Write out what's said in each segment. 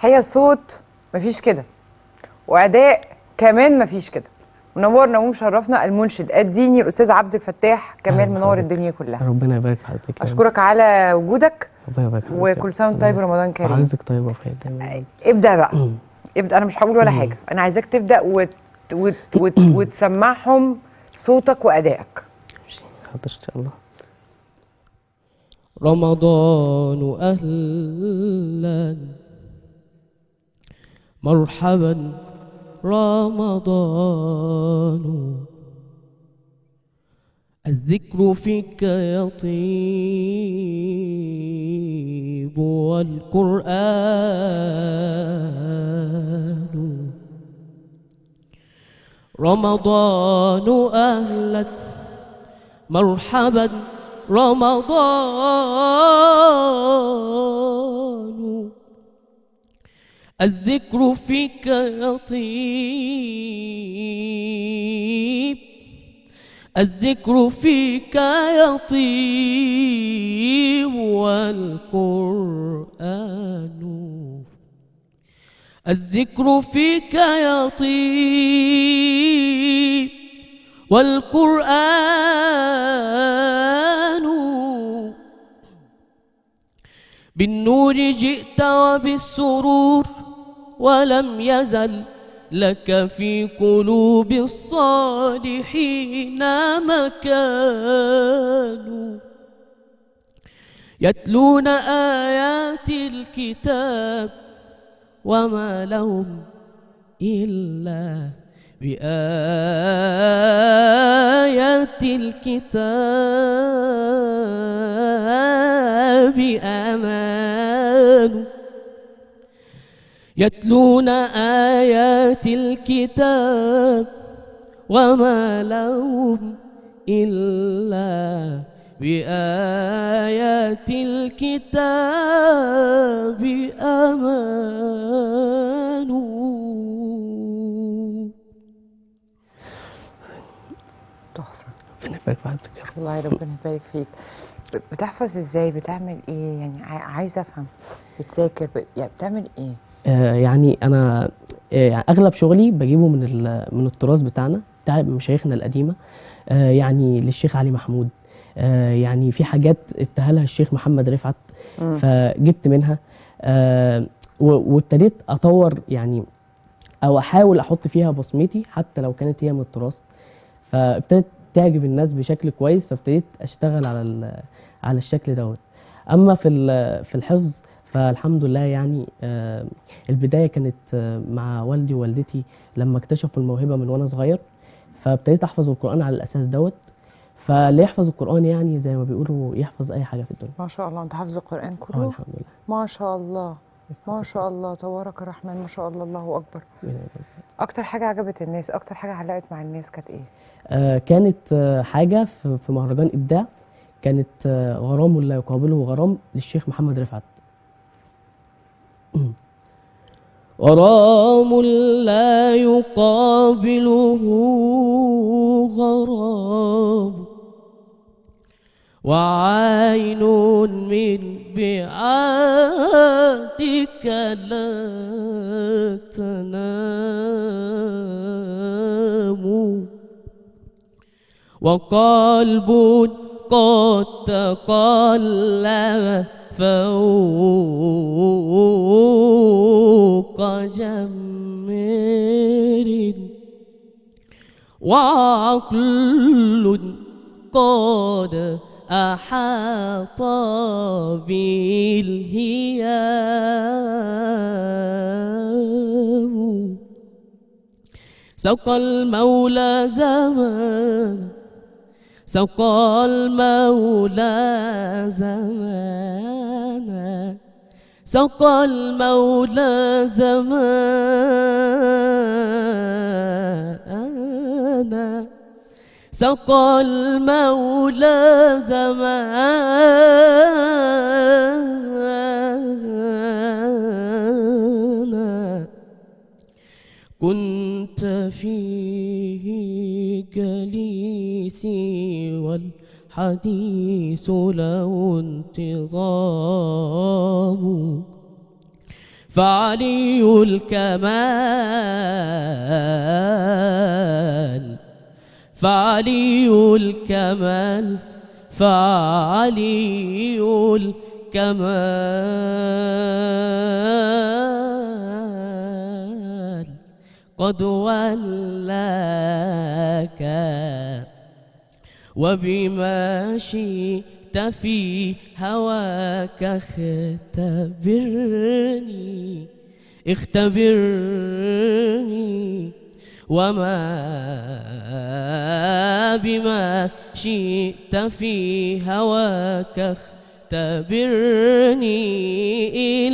الحقيقة صوت مفيش كده. وأداء كمان مفيش كده. منورنا ومشرفنا المنشد. الديني الأستاذ عبد الفتاح كمال منور. الدنيا كلها. ربنا يبارك في حضرتك. أشكرك على وجودك. ربنا يبارك في حضرتك. وكل سنة وأنت طيب رمضان كريم. حضرتك طيبه وبخير دايما. ابدأ بقى. ابدأ. أنا مش هقول ولا حاجة. أنا عايزاك تبدأ وت... وت... وت... وتسمعهم صوتك وأدائك. حاضر إن شاء الله. رمضان أهلا. مرحبا رمضان. الذكر فيك يطيب والقرآن. رمضان أهلا مرحبا رمضان. الذكر فيك يطيب الذكر فيك يطيب والقرآن. الذكر فيك يطيب والقرآن. بالنور جئت وبالسرور ولم يزل لك في قلوب الصالحين مكان. يتلون آيات الكتاب وما لهم إلا بآيات الكتاب. أمان يتلون آيات الكتاب وما لهم إلا بآيات الكتاب أمان تحفه ربنا يبارك والله ربنا يبارك فيك. بتحفظ إزاي؟ بتعمل إيه؟ يعني عاي- عايزة أفهم. بتذاكر. يعني بتعمل إيه؟ يعني أنا آه أغلب شغلي بجيبه من ال- من التراث بتاعنا بتاع مشايخنا القديمة آه يعني للشيخ علي محمود. آه يعني في حاجات ابتهلها الشيخ محمد رفعت. فجبت منها. آه وابتديت أطور يعني أو أحاول أحط فيها بصمتي حتى لو كانت هي من التراث. فابتدت تعجب الناس بشكل كويس فابتديت أشتغل على ال- على الشكل دوت. أما في ال- في الحفظ فالحمد لله يعني آه، البداية كانت آه، مع والدي ووالدتي لما اكتشفوا الموهبة من وأنا صغير فابتديت أحفظ القرآن على الأساس دوت. فاللي يحفظ القرآن يعني زي ما بيقولوا يحفظ أي حاجة في الدنيا. ما شاء الله أنت حافظ القرآن آه كله؟ الحمد لله. ما شاء الله ما شاء الله تبارك الرحمن ما شاء الله الله أكبر. أكتر حاجة عجبت الناس أكتر حاجة علقت مع الناس كانت إيه؟ آه، كانت آه، حاجة في مهرجان إبداع كانت آه، غرام لا يقابله غرام للشيخ محمد رفعت. غرام لا يقابله غرام وعين من بعادك لا تنام وقلب قد تقلب فوق جمر وعقل قد أحاط بالهيام. سوق المولى زمان سوق المولى زمانا سوق المولى زمانا. سوق المولى زمانا. كنت فيه جليسي والحديث له انتظام فعلي الكمال. فعلي الكمال فعلي الكمال. قد ولاك وبما شئت في هواك اختبرني اختبرني. وما بما شئت في هواك اختبرني إن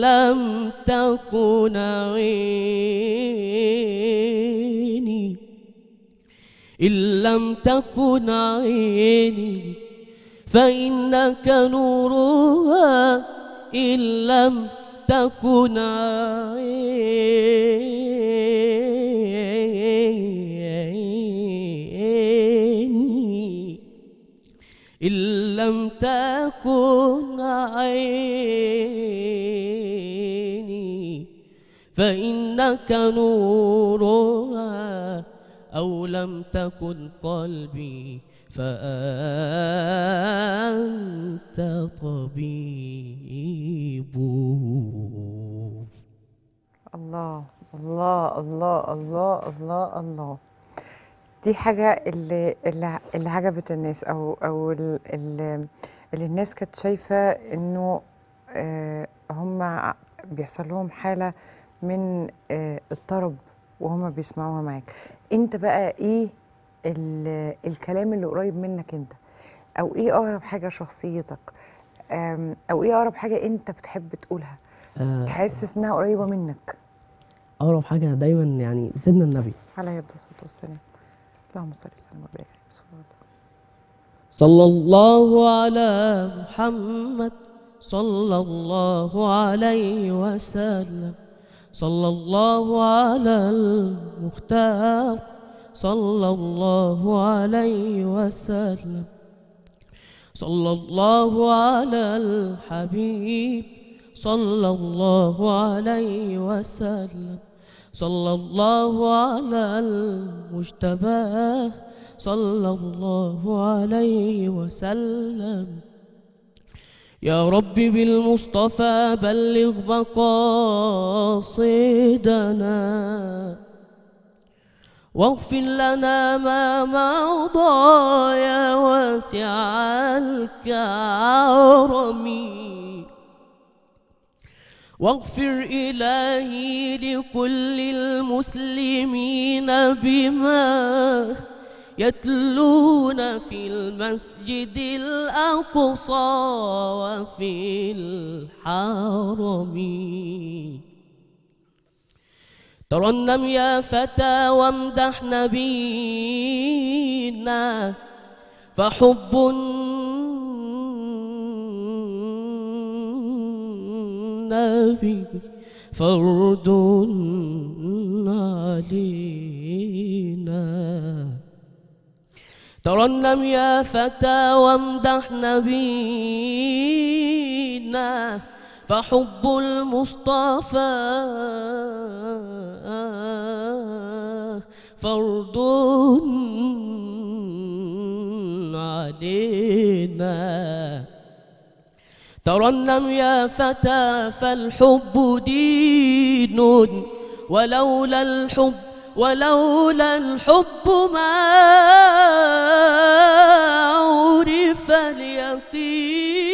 لم تكن عيني. إن لم تكن عيني. فإنك نورها إن لم تكن عيني. إن لم تكن عيني. فإنك نورها أو لم تكن قلبي فأنت طبيب. الله الله الله الله الله الله. دي حاجة اللي اللي, عجبت الناس أو أو ال- اللي, اللي الناس كانت شايفة إنه آه هم بيحصل لهم حالة من آه الطرب وهم بيسمعوها معاك. أنت بقى ال- الكلام اللي قريب منك أنت؟ أو إيه أقرب حاجة شخصيتك؟ آم، أو إيه أقرب حاجة أنت بتحب تقولها؟ آه، تحسس إنها قريبة منك. اقرب حاجة دايما يعني سيدنا النبي. عليه أفضل الصلاة والسلام. اللهم صل وسلم وبارك صلى الله على محمد صلى الله عليه وسلم. صلى الله على المختار. صلى الله عليه وسلم. صلى الله على الحبيب. صلى الله عليه وسلم. صلى الله على المجتبى. صلى الله عليه وسلم. يا رب بالمصطفى بلغ مقاصدنا واغفر لنا ما مضى يا واسع الكرم واغفر إلهي لكل المسلمين بما يتلون في المسجد الأقصى وفي الحرم. ترنم يا فتى وامدح نبينا فحب النبي فرض علينا. ترنم يا فتى وامدح نبينا فحب المصطفى فرض علينا. ترنم يا فتى فالحب دين ولولا الحب ولولا الحب ما عرف اليقين.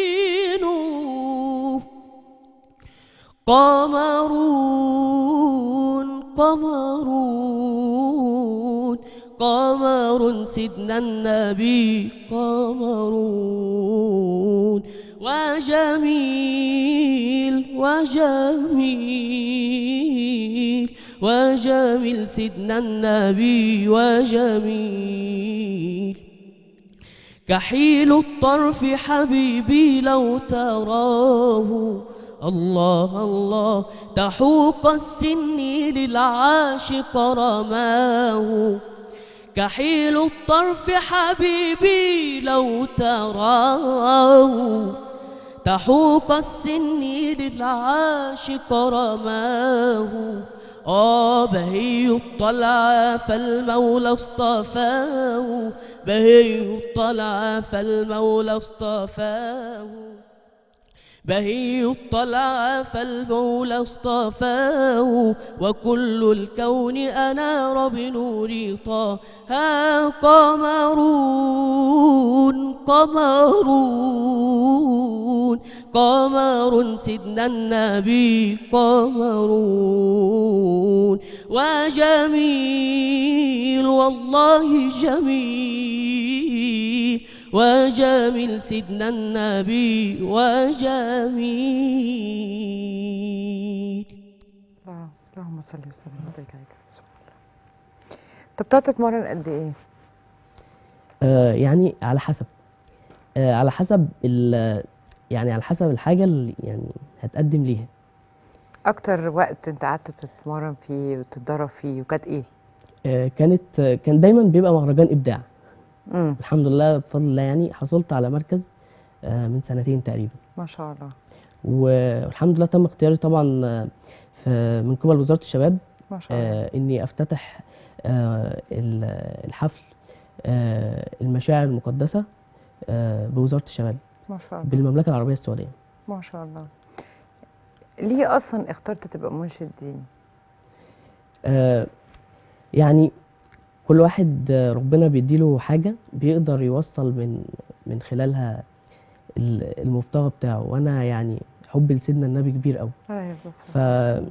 قمرون قمرون قمر سيدنا النبي قمرون وجميل وجميل. وجميل سيدنا النبي وجميل. كحيل الطرف حبيبي لو تراه. الله الله تحوق السن للعاشق رماه كحيل الطرف حبيبي لو تراه. تحوق السن للعاشق رماه آه بهي الطلعة فالمولى اصطفاه. بهي الطلعة فالمولى اصطفاه. بهي الطلعة فالمولى اصطفاه وكل الكون أنار بنور طه. قمرون قمرون قمر سيدنا النبي قمرون. وجميل والله جميل. وجميل سيدنا النبي وجميل الله اللهم صل وسلم. وبارك عليك. طب بتقعد تتمرن قد إيه؟ آه يعني على حسب. آه على حسب ال- يعني على حسب الحاجة اللي يعني هتقدم ليها. أكتر وقت أنت قعدت تتمرن فيه وتتدرب فيه وكانت إيه؟ آه كانت آه كان دايما بيبقى مهرجان إبداع. امم الحمد لله بفضل الله يعني حصلت على مركز آه من سنتين تقريبا. ما شاء الله. والحمد لله تم اختياري طبعا آه، من قبل وزارة الشباب ما شاء الله. آه إني أفتتح ال- الحفل المشاعر المقدسة آه بوزارة الشباب ما شاء الله. بالمملكة العربية السعودية. ما شاء الله. ليه أصلا اخترت تبقى منشد دين؟ آه يعني كل واحد ربنا بيديله حاجة بيقدر يوصل من من خلالها ال- المبتغى بتاعه. وأنا يعني حبي لسيدنا النبي كبير قوي. ف-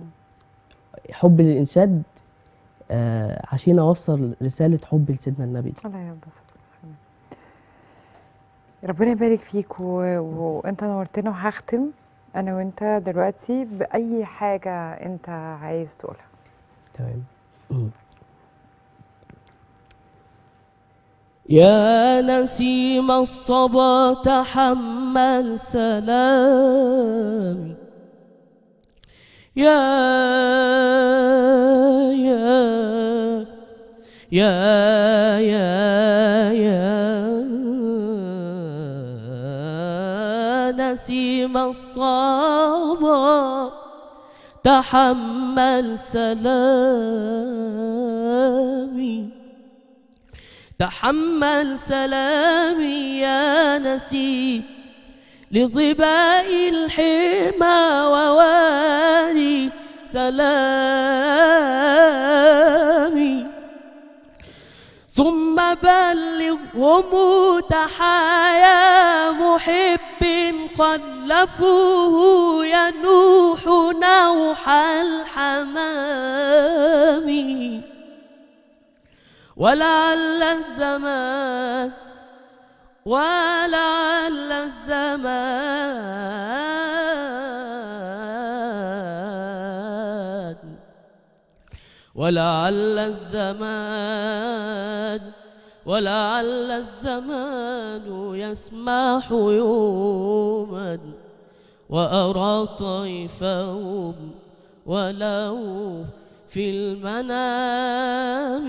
حبي للإنشاد آه عشان أوصل رسالة حبي لسيدنا النبي دي. الله يرضى عليك. ربنا يبارك فيك. و... وأنت نورتنا وهختم أنا وأنت دلوقتي بأي حاجة أنت عايز تقولها. تمام. يا نسيم الصبا تحمل سلامي يا يا يا يا يا نسيم الصبا تحمل سلامي تحمل سلامي يا نسيم لظباء الحمى وواري سلامي. ثم بلغهم تحايا محب خلفوه ينوح نوح الحمام. ولعل الزمان ولعل الزمان ولعل الزمان ولعل الزمان يسمح يوما وأرى طيفهم ولو في المنام.